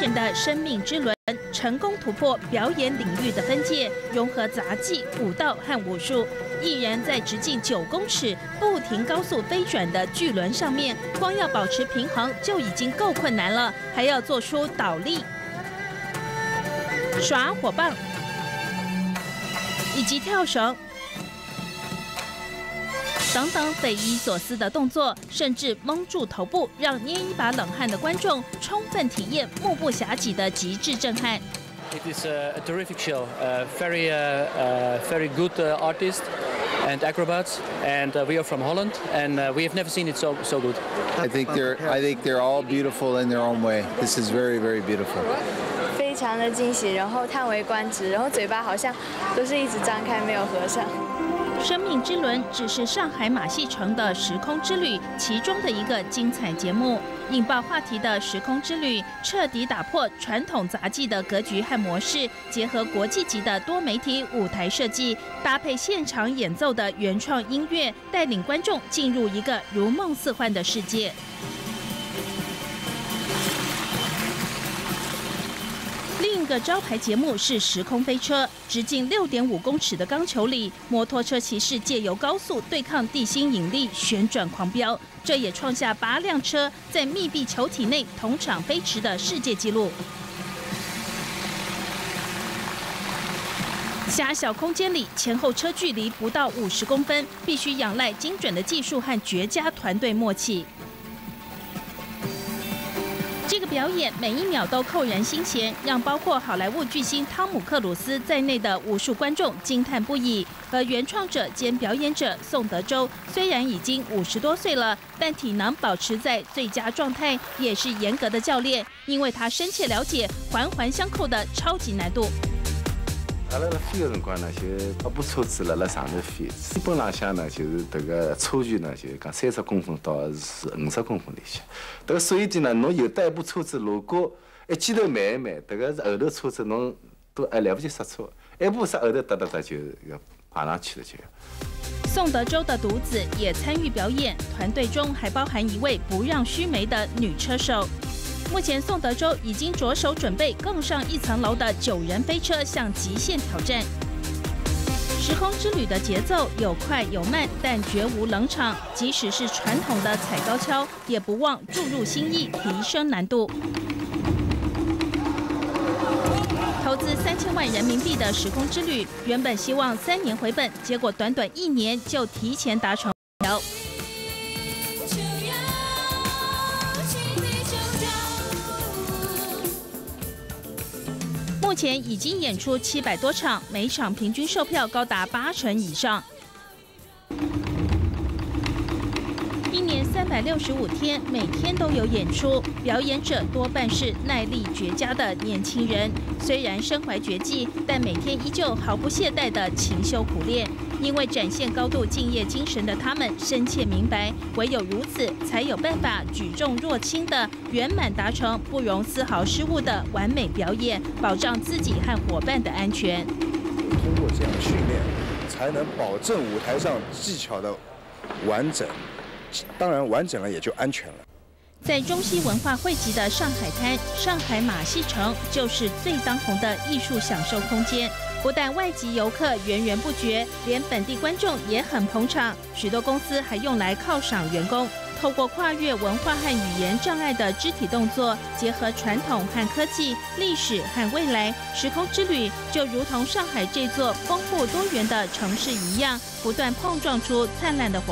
人的生命之轮，成功突破表演领域的分界，融合杂技、舞蹈和武术。艺人在直径九公尺、不停高速飞转的巨轮上面，光要保持平衡就已经够困难了，还要做出倒立、耍火棒以及跳绳。等等匪夷所思的动作，甚至蒙住头部，让捏一把冷汗的观众充分体验目不暇给的极致震撼。It is a, a terrific show, uh, very, uh, uh, very good artists and acrobats, and we are from Holland, and we have never seen it so so good. I think they're, I think they're all beautiful in their own way. This is very, very beautiful. 非常的惊喜，然后叹为观止，然后嘴巴好像都是一直张开，没有合上。生命之轮只是上海马戏城的时空之旅其中的一个精彩节目，引爆话题的时空之旅彻底打破传统杂技的格局和模式，结合国际级的多媒体舞台设计，搭配现场演奏的原创音乐，带领观众进入一个如梦似幻的世界。另一个招牌节目是时空飞车，直径六点五公尺的钢球里，摩托车骑士借由高速对抗地心引力旋转狂飙，这也创下八辆车在密闭球体内同场飞驰的世界纪录。狭小空间里，前后车距离不到五十公分，必须仰赖精准的技术和绝佳团队默契。表演每一秒都扣人心弦，让包括好莱坞巨星汤姆克鲁斯在内的无数观众惊叹不已。而原创者兼表演者宋德洲虽然已经五十多岁了，但体能保持在最佳状态，也是严格的教练，因为他深切了解环环相扣的超级难度。阿拉辣飞个辰光呢，就一部车子辣辣上头飞，基本浪向呢就是迭个车距呢，就是讲三十公分到是五十公分里向。迭个所以点呢，侬有得一部车子，如果一记头慢一慢，迭个是后头车子侬都还来不及刹车，一步刹后头哒哒哒就要爬上去了就。宋德洲的独子也参与表演，团队中还包含一位不让须眉的女车手。目前，宋德洲已经着手准备更上一层楼的九人飞车，向极限挑战。时空之旅的节奏有快有慢，但绝无冷场。即使是传统的踩高跷，也不忘注入新意，提升难度。投资三千万人民币的时空之旅，原本希望三年回本，结果短短一年就提前达成目前已经演出七百多场，每场平均售票高达八成以上。一年三百六十五天，每天都有演出，表演者多半是耐力绝佳的年轻人。虽然身怀绝技，但每天依旧毫不懈怠的勤修苦练。因为展现高度敬业精神的他们，深切明白，唯有如此，才有办法举重若轻的圆满达成不容丝毫失误的完美表演，保障自己和伙伴的安全。通过这样训练，才能保证舞台上技巧的完整。当然，完整了也就安全了。在中西文化汇集的上海滩，上海马戏城就是最当红的艺术享受空间。不但外籍游客源源不绝，连本地观众也很捧场。许多公司还用来犒赏员工。透过跨越文化和语言障碍的肢体动作，结合传统和科技、历史和未来，时空之旅就如同上海这座丰富多元的城市一样，不断碰撞出灿烂的火。